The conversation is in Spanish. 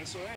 Eso es.